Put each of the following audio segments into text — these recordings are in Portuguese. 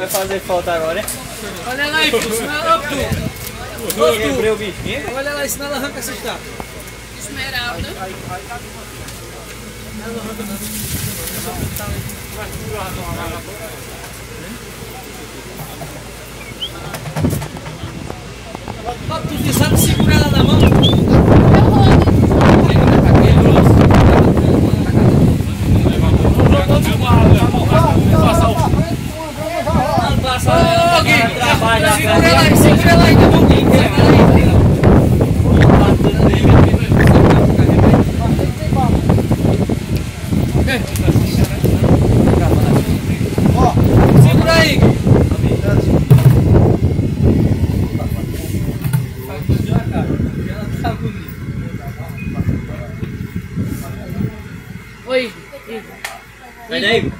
Vai fazer falta agora, hein? Olha lá. Olha tu. Quebrei o bichinho. Olha lá, senão ela arranca essa estátua. Esmeralda. Ó, tu sabe segurar ela na mão? Passa ela. Ô, Segura ela aí, segura ela aí, tá bom, Gui? Segura aí. Segura. Oi, Igor. Vai daí.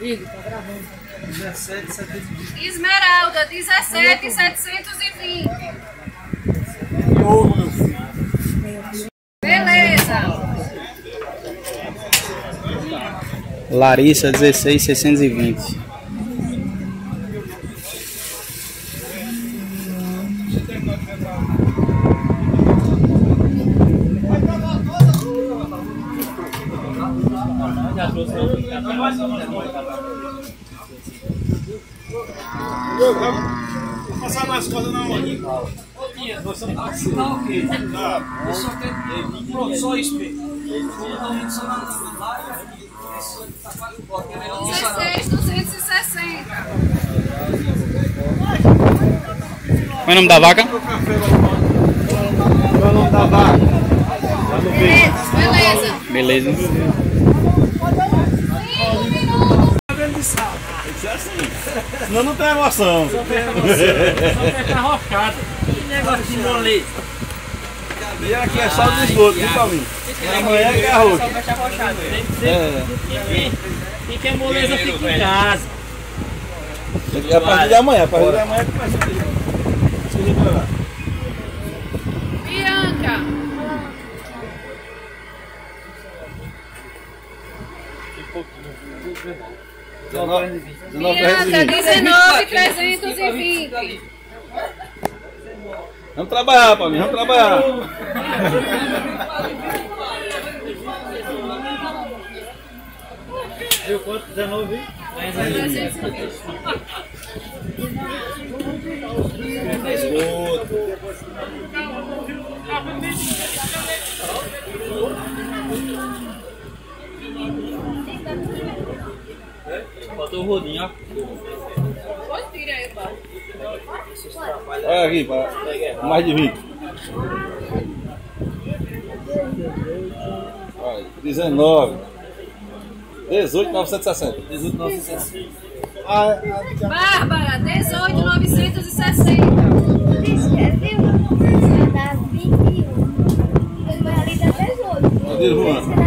Igor, tá gravando. 17, 720. Esmeralda, 17, 720. Beleza. Larissa 16620. Vou passar mais coisas na onde? Você não pode chutar o quê? Eu só tenho. Pronto, só isso mesmo. Só na lá. Tá quase. É melhor sair. 16, 260. Qual é o nome da vaca? Qual é o nome da vaca? Beleza. Beleza. Senão não tem emoção. Que negócio de moleza. E aqui é só do esgoto, viu, Paulinho? Amanhã é garrote. Só. Tem que ser. É. Quer moleza fica em casa. É a partir de amanhã, a partir de amanhã começa a lá. Bianca. Bianca, 19, 320. Vamos trabalhar, Paulinho, vamos trabalhar. Viu quanto? 19? Esgoto. Faltou o rodinho, ó. Pode tirar aí, pai. Olha aqui, pra... mais de 20. Olha, 19. 18, 960. 18, 960. Bárbara, 18, 960. Escreveu? Dá 21. Depois ali dá 18. Cadê o Juan?